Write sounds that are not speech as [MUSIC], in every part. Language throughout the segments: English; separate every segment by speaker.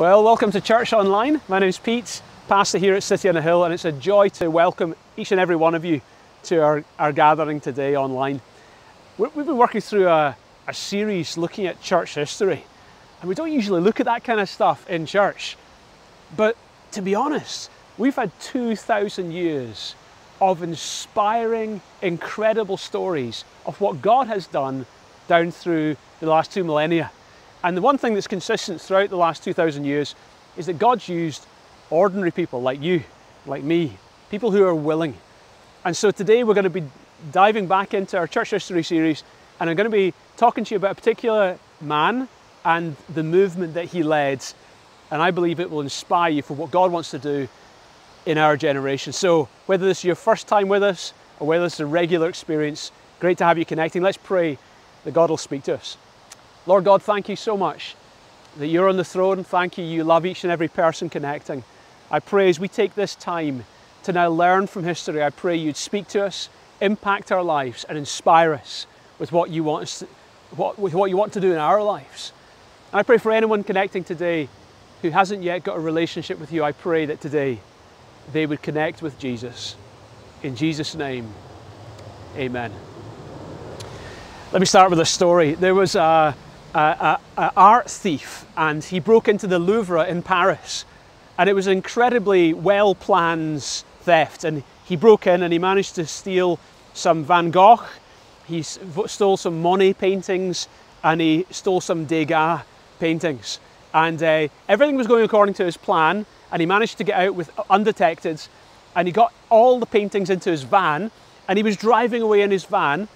Speaker 1: Well, welcome to Church Online. My name's Pete, pastor here at City on a Hill, and it's a joy to welcome each and every one of you to our, our gathering today online. we have been working through a, a series looking at church history, and we don't usually look at that kind of stuff in church. But to be honest, we've had 2,000 years of inspiring, incredible stories of what God has done down through the last two millennia. And the one thing that's consistent throughout the last 2,000 years is that God's used ordinary people like you, like me, people who are willing. And so today we're going to be diving back into our church history series, and I'm going to be talking to you about a particular man and the movement that he led. And I believe it will inspire you for what God wants to do in our generation. So, whether this is your first time with us or whether it's a regular experience, great to have you connecting. Let's pray that God will speak to us. Lord God, thank you so much that you're on the throne. Thank you, you love each and every person connecting. I pray as we take this time to now learn from history, I pray you'd speak to us, impact our lives, and inspire us with what you want, to, what, with what you want to do in our lives. And I pray for anyone connecting today who hasn't yet got a relationship with you, I pray that today they would connect with Jesus. In Jesus' name, amen. Let me start with a story. There was a, a, a, art thief and he broke into the Louvre in Paris. And it was an incredibly well planned theft. And he broke in and he managed to steal some Van Gogh, he stole some Monet paintings, and he stole some Degas paintings. And uh, everything was going according to his plan and he managed to get out with undetected and he got all the paintings into his van and he was driving away in his van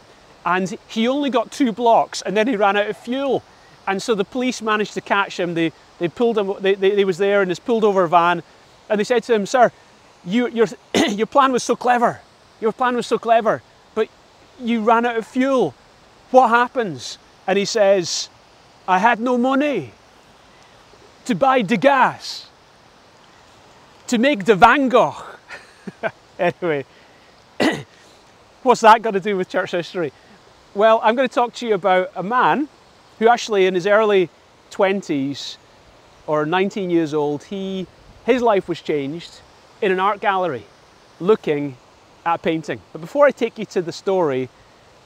Speaker 1: and he only got two blocks and then he ran out of fuel. And so the police managed to catch him. They, they pulled him they, they, they was there and this pulled over a van and they said to him sir you, your, [COUGHS] your plan was so clever. Your plan was so clever but you ran out of fuel. What happens? And he says i had no money to buy the gas to make the Van Gogh. [LAUGHS] anyway, [COUGHS] what's that got to do with church history? Well, I'm going to talk to you about a man who actually in his early 20s or 19 years old, he, his life was changed in an art gallery looking at a painting. But before I take you to the story,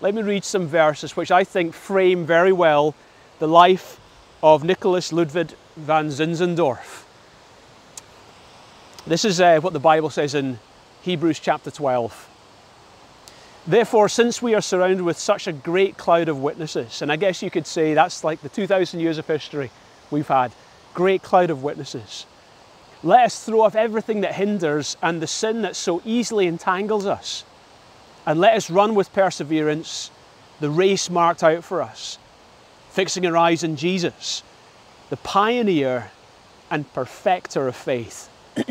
Speaker 1: let me read some verses which I think frame very well the life of Nicholas Ludwig von Zinzendorf. This is uh, what the Bible says in Hebrews chapter 12. Therefore, since we are surrounded with such a great cloud of witnesses, and I guess you could say that's like the 2,000 years of history we've had, great cloud of witnesses, let us throw off everything that hinders and the sin that so easily entangles us, and let us run with perseverance the race marked out for us, fixing our eyes on Jesus, the pioneer and perfecter of faith [CLEARS THROAT]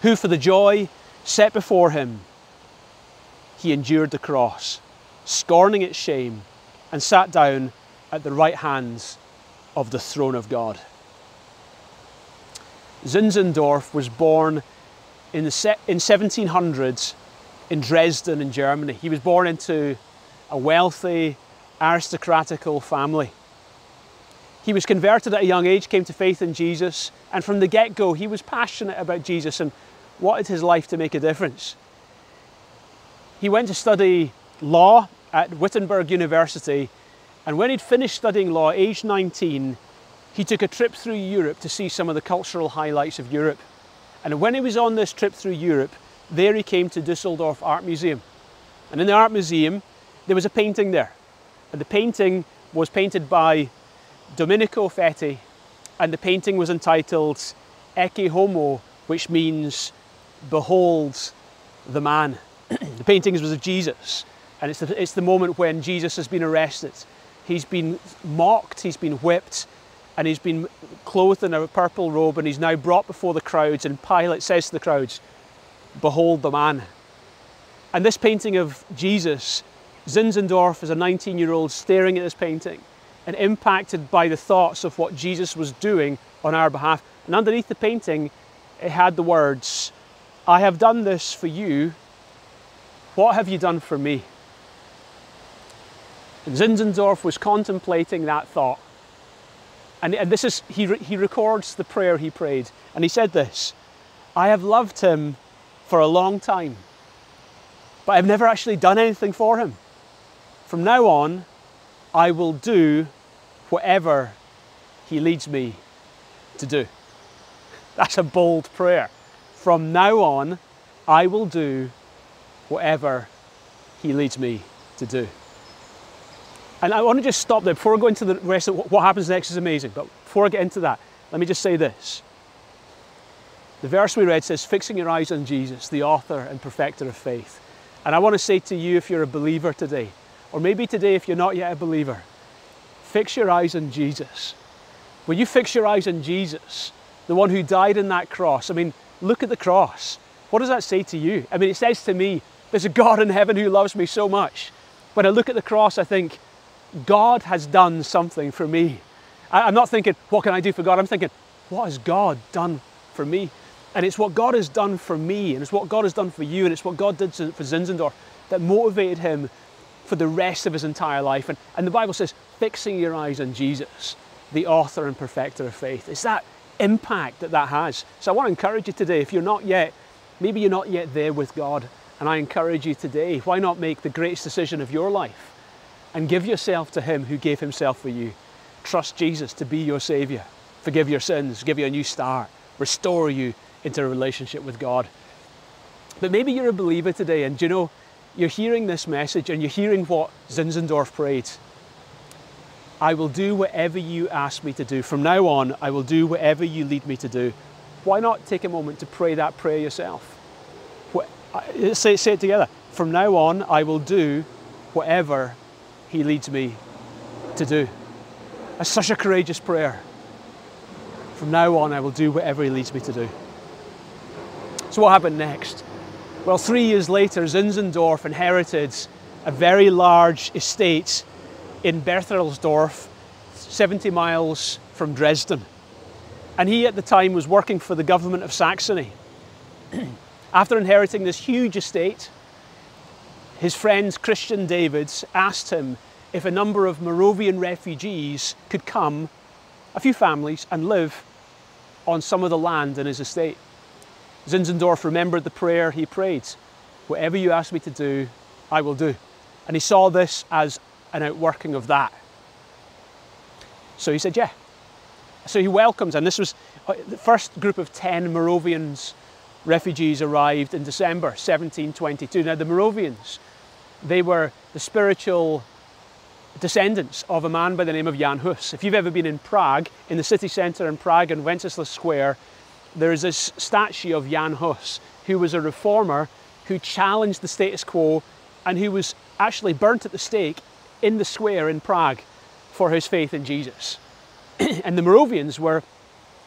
Speaker 1: who for the joy set before him, he endured the cross, scorning its shame, and sat down at the right hands of the throne of God. Zinzendorf was born in, the in 1700s in Dresden in Germany. He was born into a wealthy, aristocratical family. He was converted at a young age, came to faith in Jesus, and from the get go, he was passionate about Jesus and wanted his life to make a difference. He went to study law at Wittenberg University, and when he'd finished studying law, aged 19, he took a trip through Europe to see some of the cultural highlights of Europe. And when he was on this trip through Europe, there he came to Dusseldorf Art Museum. And in the art museum, there was a painting there. And the painting was painted by Domenico Fetti, and the painting was entitled Ecce Homo, which means Behold the Man. The painting was of Jesus, and it's the, it's the moment when Jesus has been arrested. He's been mocked, he's been whipped, and he's been clothed in a purple robe, and he's now brought before the crowds, and Pilate says to the crowds, Behold the man. And this painting of Jesus, Zinzendorf is a 19 year old staring at this painting, and impacted by the thoughts of what Jesus was doing on our behalf. And underneath the painting, it had the words, I have done this for you. What have you done for me? And Zinzendorf was contemplating that thought. And, and this is, he, he records the prayer he prayed. And he said this I have loved him for a long time, but I've never actually done anything for him. From now on, I will do whatever he leads me to do. That's a bold prayer. From now on, I will do whatever he leads me to do. And I want to just stop there before I go into the rest of what happens next is amazing. But before I get into that, let me just say this. The verse we read says, fixing your eyes on Jesus, the author and perfecter of faith. And I want to say to you, if you're a believer today, or maybe today if you're not yet a believer, fix your eyes on Jesus. When you fix your eyes on Jesus, the one who died on that cross, I mean, look at the cross. What does that say to you? I mean, it says to me, there's a God in heaven who loves me so much. When I look at the cross, I think, God has done something for me. I'm not thinking, what can I do for God? I'm thinking, what has God done for me? And it's what God has done for me, and it's what God has done for you, and it's what God did for Zinzendorf that motivated him for the rest of his entire life. And, and the Bible says, fixing your eyes on Jesus, the author and perfecter of faith. It's that impact that that has. So I want to encourage you today, if you're not yet, maybe you're not yet there with God, and I encourage you today, why not make the greatest decision of your life and give yourself to Him who gave Himself for you? Trust Jesus to be your Saviour, forgive your sins, give you a new start, restore you into a relationship with God. But maybe you're a believer today and you know, you're hearing this message and you're hearing what Zinzendorf prayed. I will do whatever you ask me to do. From now on, I will do whatever you lead me to do. Why not take a moment to pray that prayer yourself? Say, say it together. From now on, I will do whatever He leads me to do. That's such a courageous prayer. From now on, I will do whatever He leads me to do. So, what happened next? Well, three years later, Zinzendorf inherited a very large estate in Berthelsdorf, 70 miles from Dresden. And he at the time was working for the government of Saxony. After inheriting this huge estate, his friend Christian Davids asked him if a number of Moravian refugees could come, a few families, and live on some of the land in his estate. Zinzendorf remembered the prayer he prayed Whatever you ask me to do, I will do. And he saw this as an outworking of that. So he said, Yeah. So he welcomes, and this was uh, the first group of 10 Moravians refugees arrived in December 1722. Now, the Moravians, they were the spiritual descendants of a man by the name of Jan Hus. If you've ever been in Prague, in the city centre in Prague in Wenceslas Square, there is this statue of Jan Hus, who was a reformer who challenged the status quo and who was actually burnt at the stake in the square in Prague for his faith in Jesus. [CLEARS THROAT] and the Moravians were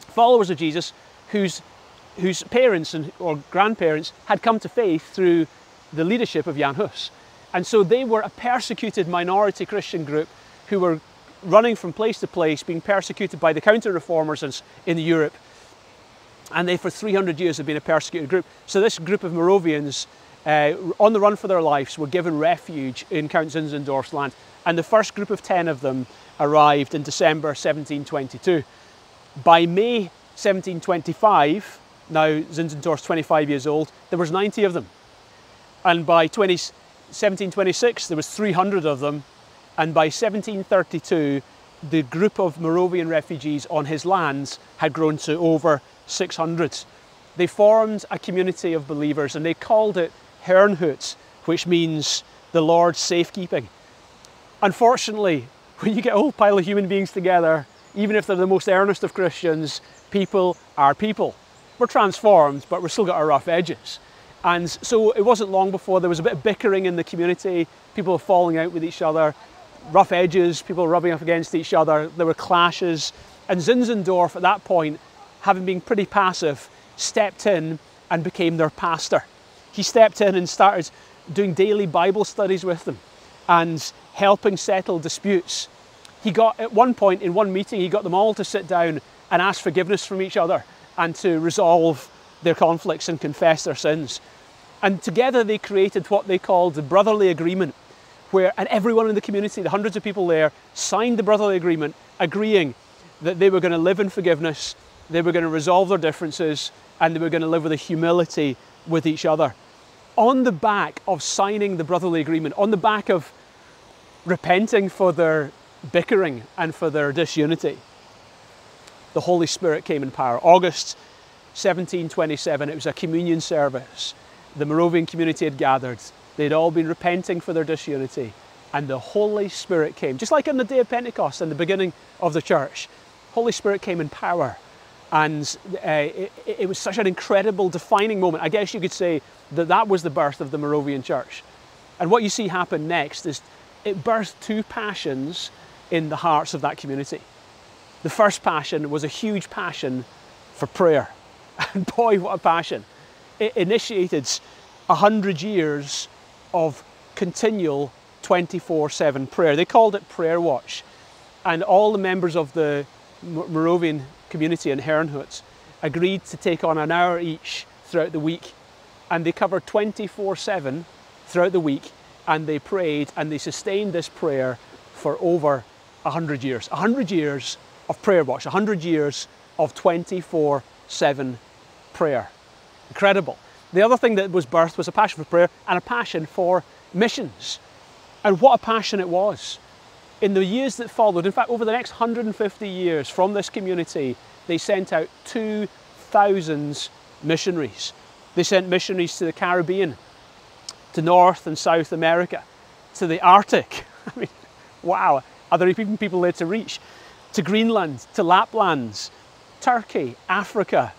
Speaker 1: followers of Jesus whose whose parents and, or grandparents had come to faith through the leadership of Jan Hus. And so they were a persecuted minority Christian group who were running from place to place, being persecuted by the counter reformers in, Europe. And they, for 300 years, have been a persecuted group. So this group of Moravians, uh, on the run for their lives, were given refuge in Count Zinzendorf's land. And the first group of 10 of them arrived in December 1722. By May 1725, now Zinzendorf's 25 years old, there was 90 of them. And by 20, 1726, there was 300 of them. And by 1732, the group of Moravian refugees on his lands had grown to over 600. They formed a community of believers and they called it Herrnhut, which means the Lord's safekeeping. Unfortunately, [LAUGHS] when you get a whole pile of human beings together, even if they're the most earnest of Christians, people are people we're transformed, but we've still got our rough edges. And so it wasn't long before there was a bit of bickering in the community, people falling out with each other, rough edges, people rubbing up against each other, there were clashes. And Zinzendorf at that point, having been pretty passive, stepped in and became their pastor. He stepped in and started doing daily Bible studies with them and helping settle disputes. He got, at one point in one meeting, he got them all to sit down and ask forgiveness from each other and to resolve their conflicts and confess their sins. And together they created what they called the Brotherly Agreement, where and everyone in the community, the hundreds of people there, signed the Brotherly Agreement, agreeing that they were going to live in forgiveness, they were going to resolve their differences, and they were going to live with a humility with each other. On the back of signing the brotherly agreement, on the back of repenting for their bickering and for their disunity, the Holy Spirit came in power. August 1727, it was a communion service. The Moravian community had gathered. They'd all been repenting for their disunity, and the Holy Spirit came, just like on the day of Pentecost and the beginning of the church. Holy Spirit came in power, and uh, it, it was such an incredible defining moment. I guess you could say that that was the birth of the Moravian church. And what you see happen next is it birthed two passions in the hearts of that community. The first passion was a huge passion for prayer. [LAUGHS] And boy, what a passion. It initiated a hundred years of continual 24 7 prayer. They called it Prayer Watch. And all the members of the Moravian community in Herrnhut agreed to take on an hour each throughout the week. And they covered 24 7 throughout the week and they prayed and they sustained this prayer for over 100 years. 100 years of prayer watch, 100 years of 24 7 prayer. Incredible. The other thing that was birthed was a passion for prayer and a passion for missions. And what a passion it was. In the years that followed, in fact, over the next 150 years from this community, they sent out 2,000 missionaries. They sent missionaries to the Caribbean, to North and South America, to the Arctic. [LAUGHS] I mean, wow, are there even people there to reach? To Greenland, to Laplands, Turkey, Africa,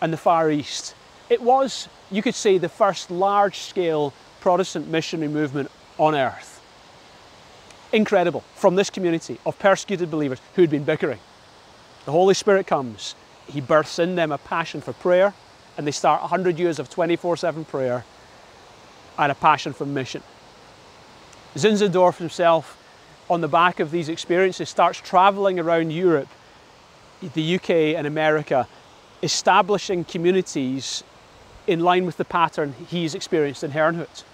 Speaker 1: and the Far East. It was, you could say, the first large scale Protestant missionary movement on earth. Incredible from this community of persecuted believers who had been bickering. The Holy Spirit comes, He births in them a passion for prayer, and they start 100 years of 24 7 prayer and a passion for mission. Zinzendorf himself, on the back of these experiences, starts traveling around Europe, the UK, and America, establishing communities in line with the pattern he's experienced in Herrnhut.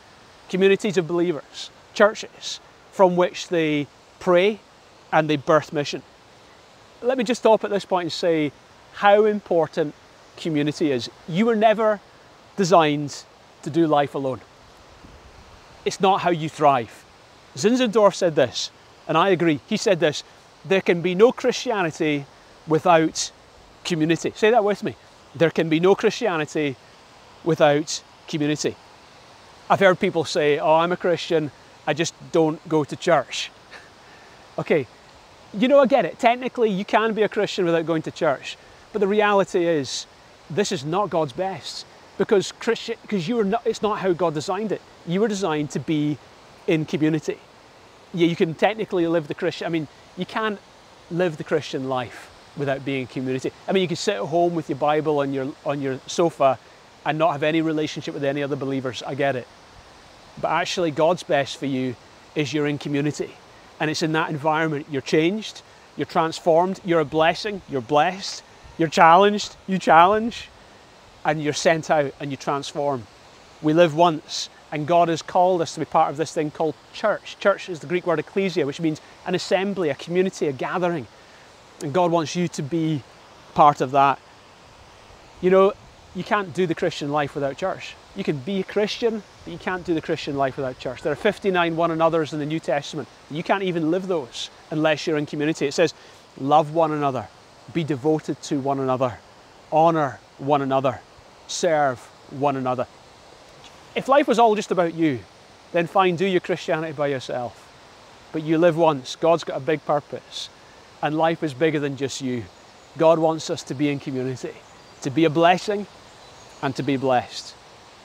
Speaker 1: Communities of believers, churches, from which they pray and they birth mission. Let me just stop at this point and say how important community is. You were never designed to do life alone. It's not how you thrive. Zinzendorf said this, and I agree. He said this there can be no Christianity without community. Say that with me. There can be no Christianity without community. I've heard people say, Oh, I'm a Christian, I just don't go to church. [LAUGHS] okay, you know, I get it. Technically, you can be a Christian without going to church. But the reality is, this is not God's best because Christian, because you are not, it's not how God designed it. You were designed to be in community. Yeah, you can technically live the Christian, I mean, you can't live the Christian life without being in community. I mean, you can sit at home with your Bible on your, on your sofa and not have any relationship with any other believers. I get it. But actually, God's best for you is you're in community. And it's in that environment you're changed, you're transformed, you're a blessing, you're blessed, you're challenged, you challenge, and you're sent out and you transform. We live once, and God has called us to be part of this thing called church. Church is the Greek word ecclesia, which means an assembly, a community, a gathering. And God wants you to be part of that. You know, you can't do the Christian life without church. You can be a Christian, but you can't do the Christian life without church. There are 59 one another's in the New Testament. You can't even live those unless you're in community. It says, love one another, be devoted to one another, honour one another, serve one another. If life was all just about you, then fine, do your Christianity by yourself. But you live once, God's got a big purpose and life is bigger than just you. God wants us to be in community, to be a blessing and to be blessed.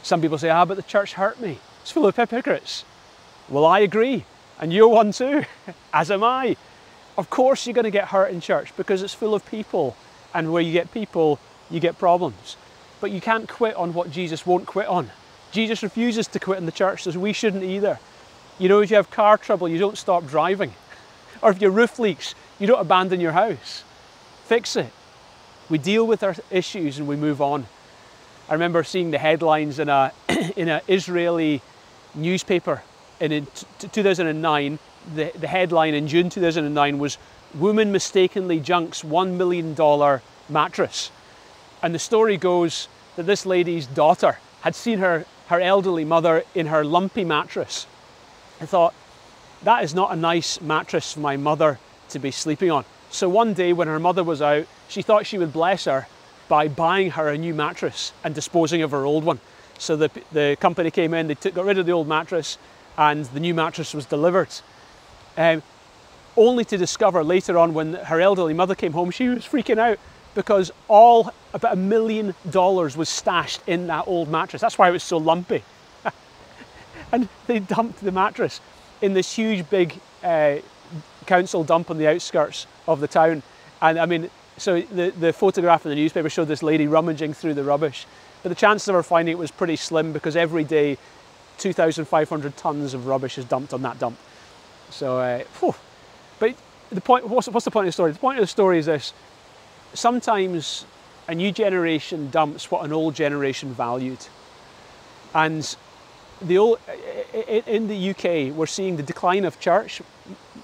Speaker 1: Some people say, ah, but the church hurt me. It's full of hypocrites. Well, I agree, and you're one too, [LAUGHS] as am I. Of course, you're going to get hurt in church because it's full of people, and where you get people, you get problems. But you can't quit on what Jesus won't quit on. Jesus refuses to quit in the church, says we shouldn't either. You know, if you have car trouble, you don't stop driving. Or if your roof leaks, you don't abandon your house. Fix it. We deal with our issues and we move on. I remember seeing the headlines in a [CLEARS THROAT] in an Israeli newspaper and in 2009 the, the headline in June 2009 was woman mistakenly junks $1 million mattress. And the story goes that this lady's daughter had seen her, her elderly mother in her lumpy mattress. I thought, that is not a nice mattress for my mother to be sleeping on. So one day when her mother was out, she thought she would bless her by buying her a new mattress and disposing of her old one. So the, the company came in, they took, got rid of the old mattress, and the new mattress was delivered. Um, only to discover later on when her elderly mother came home, she was freaking out because all about a million dollars was stashed in that old mattress. That's why it was so lumpy. [LAUGHS] and they dumped the mattress in this huge big uh, council dump on the outskirts of the town. And I mean, so the, the photograph in the newspaper showed this lady rummaging through the rubbish. But the chances of her finding it was pretty slim because every day 2,500 tons of rubbish is dumped on that dump. So, uh, but the point, what's, what's the point of the story? The point of the story is this. Sometimes a new generation dumps what an old generation valued. And the old, in the UK, we're seeing the decline of church,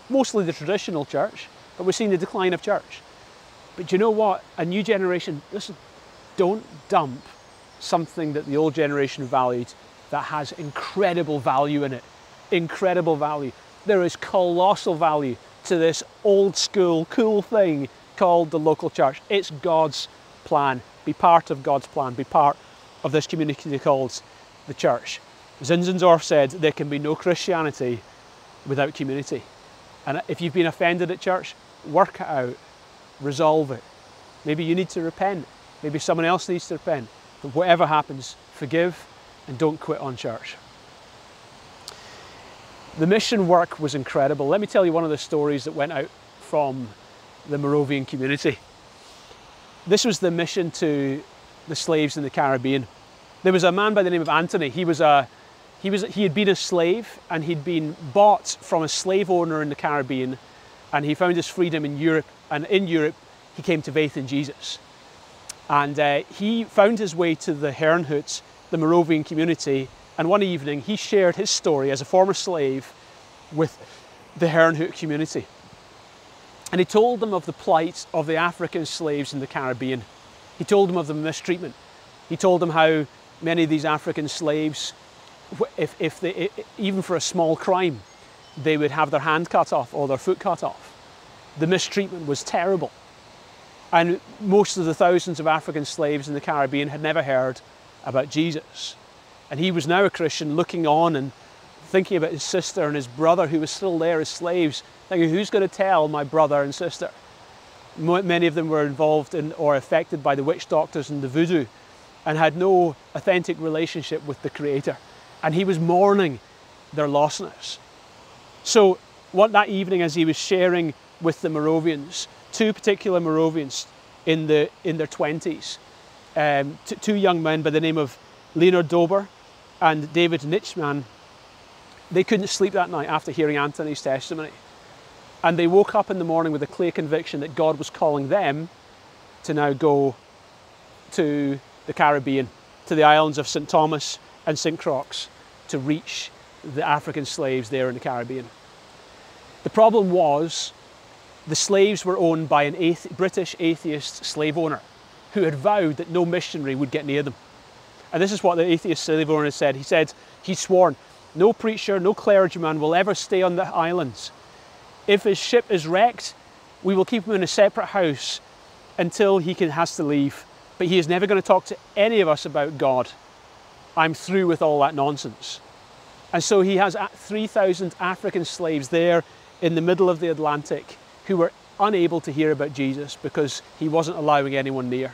Speaker 1: mostly the traditional church, but we're seeing the decline of church. But you know what? A new generation, listen, don't dump something that the old generation valued that has incredible value in it. Incredible value. There is colossal value to this old school cool thing called the local church. It's God's plan. Be part of God's plan. Be part of this community called the church. Zinzendorf said there can be no Christianity without community. And if you've been offended at church, work it out, resolve it. Maybe you need to repent. Maybe someone else needs to repent. But whatever happens, forgive and don't quit on church. The mission work was incredible. Let me tell you one of the stories that went out from the Moravian community. This was the mission to the slaves in the Caribbean. There was a man by the name of Anthony. He was a he was he had been a slave and he'd been bought from a slave owner in the Caribbean and he found his freedom in Europe and in Europe he came to faith in Jesus. And uh, he found his way to the Herrnhut, the Moravian community, and one evening he shared his story as a former slave with the Herrnhut community. And he told them of the plight of the African slaves in the Caribbean. He told them of the mistreatment. He told them how many of these African slaves, if, if they, even for a small crime, they would have their hand cut off or their foot cut off. The mistreatment was terrible. And most of the thousands of African slaves in the Caribbean had never heard about Jesus. And he was now a Christian looking on and thinking about his sister and his brother who was still there as slaves, thinking, who's going to tell my brother and sister? Many of them were involved in or affected by the witch doctors and the voodoo and had no authentic relationship with the Creator. And he was mourning their lostness. So, what that evening, as he was sharing with the Moravians, two particular Moravians in, the, in their 20s, um, two young men by the name of Leonard Dober and David Nitschmann, they couldn't sleep that night after hearing Anthony's testimony. And they woke up in the morning with a clear conviction that God was calling them to now go to the Caribbean, to the islands of St. Thomas and St. Croix, to reach the African slaves there in the Caribbean. The problem was the slaves were owned by an athe- British atheist slave owner who had vowed that no missionary would get near them. And this is what the atheist slave owner said. He said, he's sworn, no preacher, no clergyman will ever stay on the islands. If his ship is wrecked, we will keep him in a separate house until he can, has to leave. But he is never going to talk to any of us about God. I'm through with all that nonsense. And so he has 3,000 African slaves there in the middle of the Atlantic who were unable to hear about Jesus because he wasn't allowing anyone near.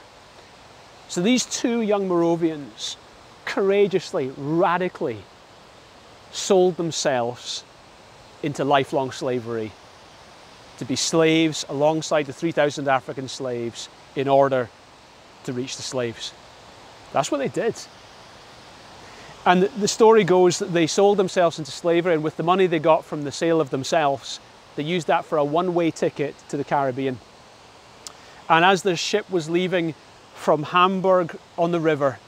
Speaker 1: So these two young Moravians courageously, radically sold themselves into lifelong slavery to be slaves alongside the 3,000 African slaves in order to reach the slaves. That's what they did. And the story goes that they sold themselves into slavery, and with the money they got from the sale of themselves, they used that for a one way ticket to the Caribbean. And as the ship was leaving from Hamburg on the river,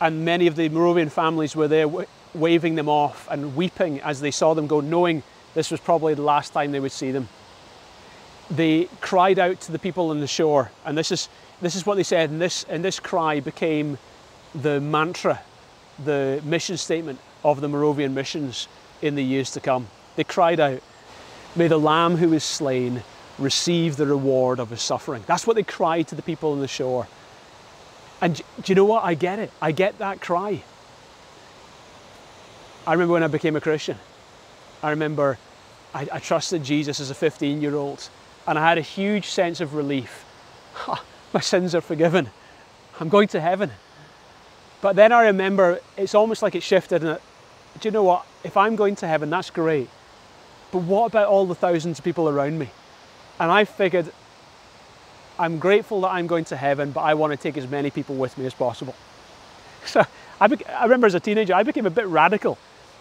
Speaker 1: and many of the Moravian families were there waving them off and weeping as they saw them go, knowing this was probably the last time they would see them. they cried out to the people on the shore, and this is this is what they said, and this and this cry became the mantra, the mission statement of the Moravian missions in the years to come. They cried out, May the Lamb who is slain receive the reward of his suffering. That's what they cried to the people on the shore. And do you know what? I get it. I get that cry. I remember when I became a Christian. I remember I, I trusted Jesus as a 15 year old and I had a huge sense of relief. my sins are forgiven. I'm going to heaven. But then I remember it's almost like it shifted and it, do you know what? If I'm going to heaven, that's great. But what about all the thousands of people around me? And I figured I'm grateful that I'm going to heaven, but I want to take as many people with me as possible. [LAUGHS] So I, I remember as a teenager, I became a bit radical.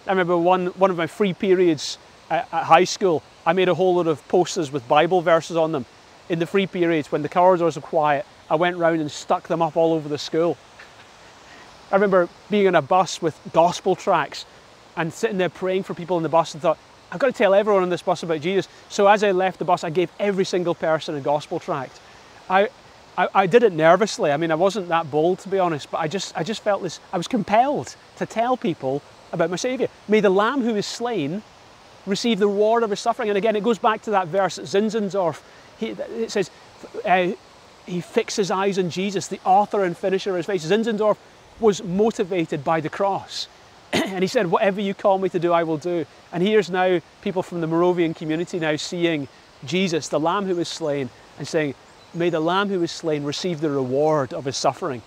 Speaker 1: I remember one, one of my free periods at, at high school, I made a whole lot of posters with Bible verses on them. In the free periods, when the corridors were quiet, I went round and stuck them up all over the school. I remember being on a bus with gospel tracts and sitting there praying for people in the bus and thought, I've got to tell everyone on this bus about Jesus. So as I left the bus, I gave every single person a gospel tract. I, I, I, did it nervously. I mean, I wasn't that bold to be honest, but I just, I just felt this. I was compelled to tell people about my Saviour. May the Lamb who is slain receive the reward of his suffering. And again, it goes back to that verse at Zinzendorf. He, it says, uh, he fixes eyes on Jesus, the author and finisher of his faith. Zinzendorf was motivated by the cross. [CLEARS THROAT] and he said, Whatever you call me to do, I will do. And here's now people from the Moravian community now seeing Jesus, the Lamb who was slain, and saying, May the Lamb who was slain receive the reward of his suffering.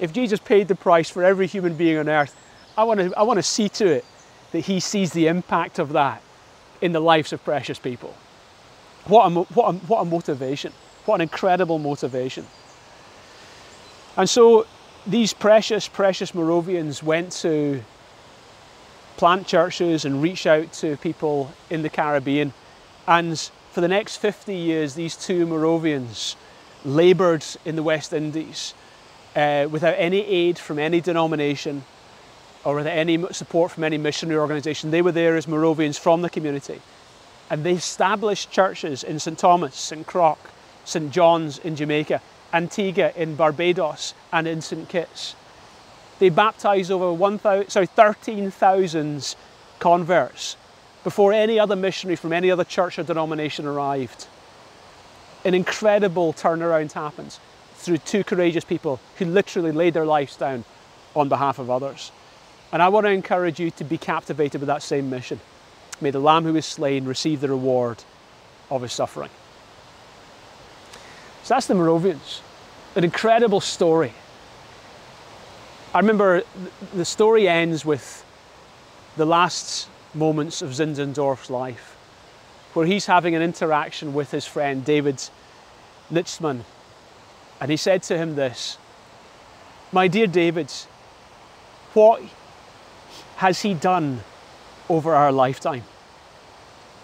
Speaker 1: If Jesus paid the price for every human being on earth, I want to, I want to see to it that he sees the impact of that in the lives of precious people. What a, what a, what a motivation. What an incredible motivation. And so these precious, precious Moravians went to plant churches and reach out to people in the Caribbean. And for the next 50 years, these two Moravians laboured in the West Indies uh, without any aid from any denomination or without any support from any missionary organisation. They were there as Moravians from the community. And they established churches in St Thomas, St Croix, St John's in Jamaica, Antigua in Barbados, and in St Kitts. They baptized over 1, sorry, 13,000 converts before any other missionary from any other church or denomination arrived. An incredible turnaround happens through two courageous people who literally laid their lives down on behalf of others. And I want to encourage you to be captivated with that same mission. May the Lamb who is slain receive the reward of his suffering. So that's the Moravians. An incredible story. I remember the story ends with the last moments of Zinzendorf's life, where he's having an interaction with his friend David Nitschmann. And he said to him this My dear David, what has he done over our lifetime?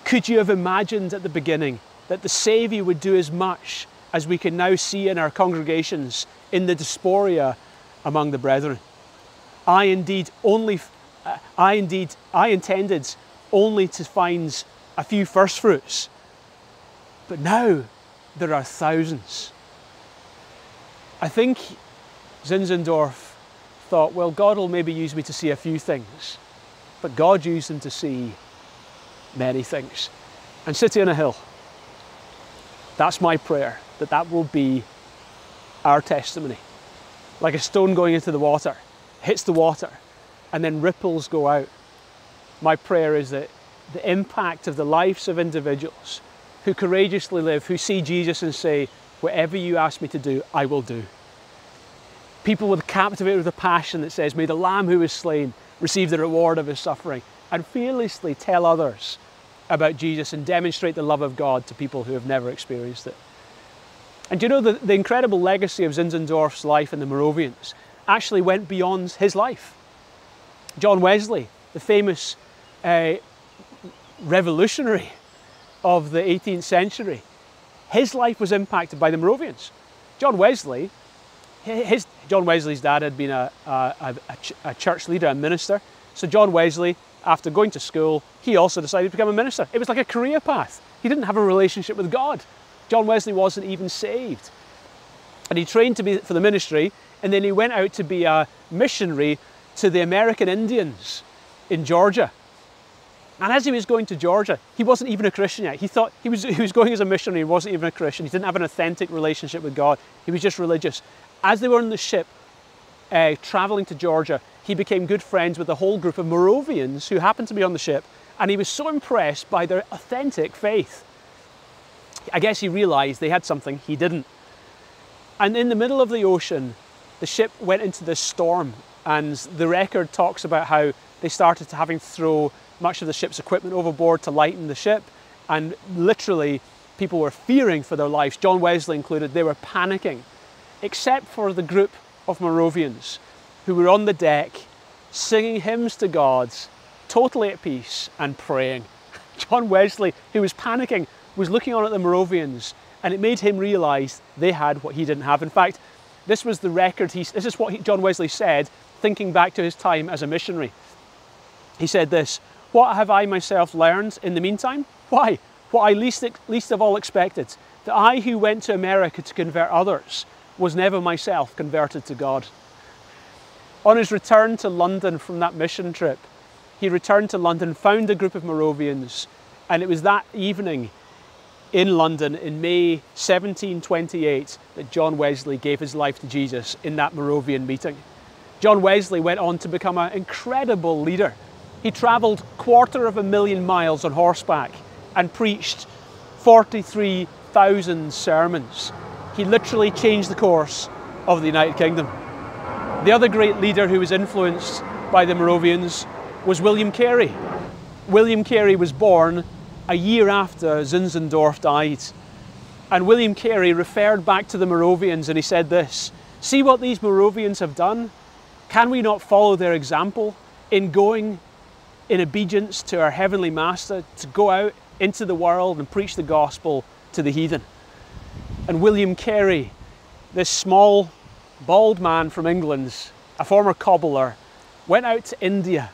Speaker 1: Could you have imagined at the beginning that the Saviour would do as much as we can now see in our congregations in the diaspora among the brethren. I indeed only, I indeed, I intended only to find a few first fruits, but now there are thousands. I think Zinzendorf thought, well, God will maybe use me to see a few things, but God used him to see many things. And City on a Hill, that's my prayer, that that will be our testimony like a stone going into the water, hits the water, and then ripples go out. My prayer is that the impact of the lives of individuals who courageously live, who see Jesus and say, Whatever you ask me to do, I will do. People with captivated with a passion that says, May the Lamb who was slain receive the reward of his suffering, and fearlessly tell others about Jesus and demonstrate the love of God to people who have never experienced it. And do you know the, the incredible legacy of Zinzendorf's life and the Moravians actually went beyond his life? John Wesley, the famous uh, revolutionary of the 18th century, his life was impacted by the Moravians. John Wesley, his, John Wesley's dad had been a, a, a, a church leader, a minister. So John Wesley, after going to school, he also decided to become a minister. It was like a career path. He didn't have a relationship with God John Wesley wasn't even saved. And he trained to be for the ministry, and then he went out to be a missionary to the American Indians in Georgia. And as he was going to Georgia, he wasn't even a Christian yet. He thought he was, he was going as a missionary, he wasn't even a Christian. He didn't have an authentic relationship with God, he was just religious. As they were on the ship uh, traveling to Georgia, he became good friends with a whole group of Moravians who happened to be on the ship, and he was so impressed by their authentic faith. I guess he realized they had something he didn't. And in the middle of the ocean, the ship went into this storm, and the record talks about how they started to having to throw much of the ship's equipment overboard to lighten the ship, and literally people were fearing for their lives, John Wesley included, they were panicking, except for the group of Moravians who were on the deck singing hymns to God, totally at peace and praying. [LAUGHS] John Wesley, who was panicking, was looking on at the Moravians and it made him realize they had what he didn't have. In fact, this was the record, he, this is what he, John Wesley said, thinking back to his time as a missionary. He said this What have I myself learned in the meantime? Why? What I least, least of all expected, that I who went to America to convert others was never myself converted to God. On his return to London from that mission trip, he returned to London, found a group of Moravians, and it was that evening in London in May 1728 that John Wesley gave his life to Jesus in that Moravian meeting. John Wesley went on to become an incredible leader. He travelled quarter of a million miles on horseback and preached 43,000 sermons. He literally changed the course of the United Kingdom. The other great leader who was influenced by the Moravians was William Carey. William Carey was born a year after Zinzendorf died. And William Carey referred back to the Moravians and he said this See what these Moravians have done? Can we not follow their example in going in obedience to our Heavenly Master to go out into the world and preach the gospel to the heathen? And William Carey, this small, bald man from England, a former cobbler, went out to India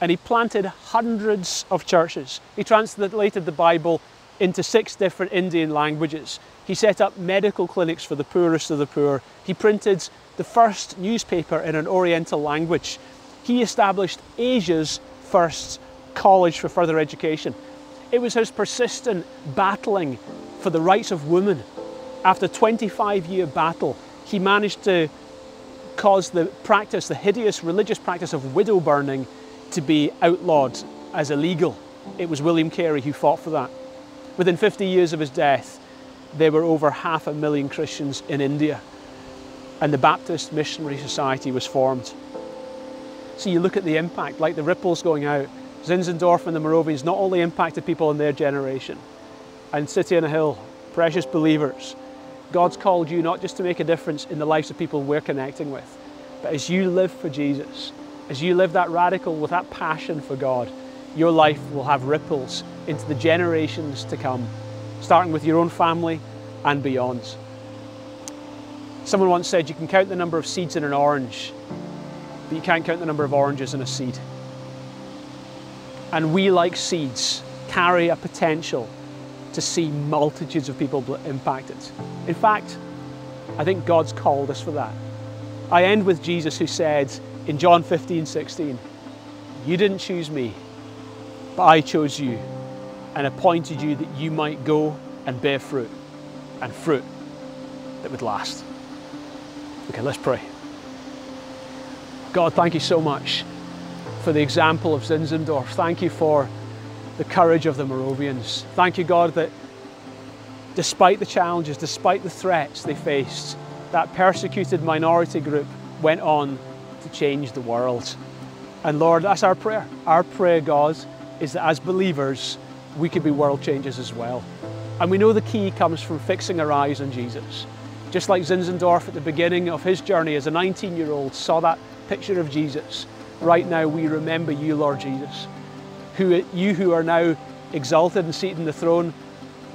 Speaker 1: and he planted hundreds of churches. He translated the Bible into six different Indian languages. He set up medical clinics for the poorest of the poor. He printed the first newspaper in an Oriental language. He established Asia's first college for further education. It was his persistent battling for the rights of women. After 25 year battle, he managed to cause the practice, the hideous religious practice of widow burning, to be outlawed as illegal. It was William Carey who fought for that. Within 50 years of his death, there were over half a million Christians in India, and the Baptist Missionary Society was formed. So you look at the impact, like the ripples going out. Zinzendorf and the Moravians not only impacted people in their generation, and City on a Hill, precious believers, God's called you not just to make a difference in the lives of people we're connecting with, but as you live for Jesus, as you live that radical with that passion for God, your life will have ripples into the generations to come, starting with your own family and beyond. Someone once said you can count the number of seeds in an orange, but you can't count the number of oranges in a seed. And we, like seeds, carry a potential to see multitudes of people impacted. In fact, I think God's called us for that. I end with Jesus who said, in John 15, 16, You didn't choose me, but I chose you and appointed you that you might go and bear fruit, and fruit that would last. Okay, let's pray. God, thank you so much for the example of Zinzendorf. Thank you for the courage of the Moravians. Thank you, God, that despite the challenges, despite the threats they faced, that persecuted minority group went on to change the world. And Lord, that's our prayer. Our prayer, God, is that as believers, we could be world changers as well. And we know the key comes from fixing our eyes on Jesus. Just like Zinzendorf at the beginning of his journey as a 19 year old saw that picture of Jesus, right now we remember you, Lord Jesus. Who, you who are now exalted and seated in the throne,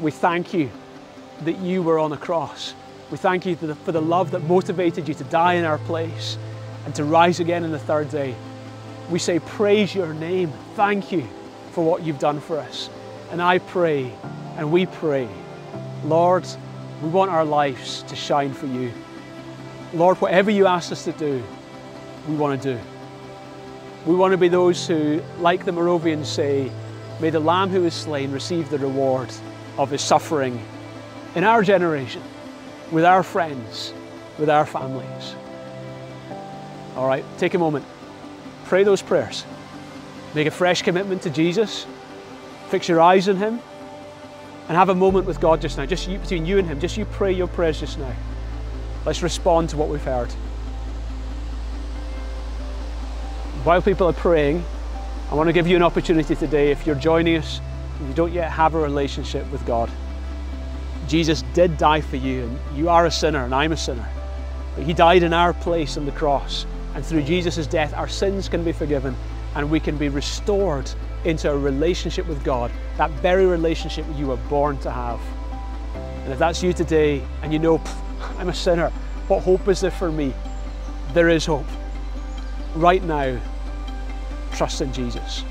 Speaker 1: we thank you that you were on a cross. We thank you for the love that motivated you to die in our place and to rise again in the third day. We say, Praise your name. Thank you for what you've done for us. And I pray and we pray Lord, we want our lives to shine for you. Lord, whatever you ask us to do, we want to do. We want to be those who, like the Moravians say, may the Lamb who is slain receive the reward of his suffering in our generation, with our friends, with our families. All right, take a moment, pray those prayers. Make a fresh commitment to Jesus, fix your eyes on Him, and have a moment with God just now. Just you, between you and Him, just you pray your prayers just now. Let's respond to what we've heard. While people are praying, I want to give you an opportunity today if you're joining us and you don't yet have a relationship with God. Jesus did die for you, and you are a sinner, and I'm a sinner. But He died in our place on the cross, and through Jesus' death, our sins can be forgiven and we can be restored into a relationship with God, that very relationship you were born to have. And if that's you today and you know, I'm a sinner, what hope is there for me? There is hope. Right now, trust in Jesus.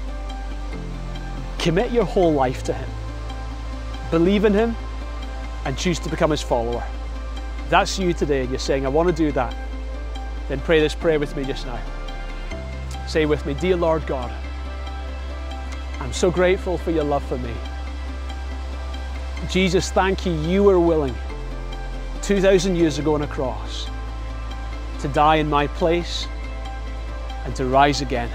Speaker 1: Commit your whole life to Him. Believe in Him and choose to become His follower. If that's you today and you're saying, I want to do that, then pray this prayer with me just now. Say with me, Dear Lord God, I'm so grateful for your love for me. Jesus, thank you, you were willing 2,000 years ago on a cross to die in my place and to rise again.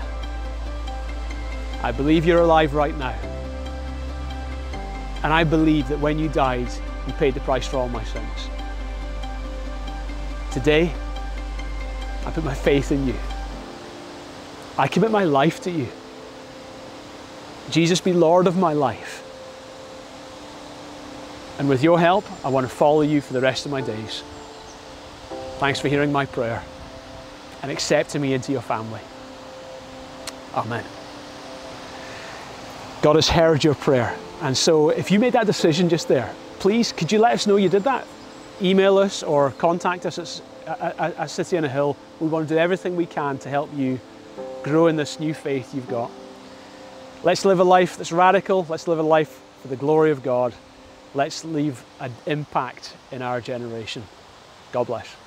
Speaker 1: I believe you're alive right now. And I believe that when you died, you paid the price for all my sins. Today, I put my faith in you. I commit my life to you. Jesus, be Lord of my life. And with your help, I want to follow you for the rest of my days. Thanks for hearing my prayer and accepting me into your family. Amen. God has heard your prayer. And so if you made that decision just there, please could you let us know you did that? Email us or contact us at, at, at City on a Hill. We want to do everything we can to help you grow in this new faith you've got. Let's live a life that's radical. Let's live a life for the glory of God. Let's leave an impact in our generation. God bless.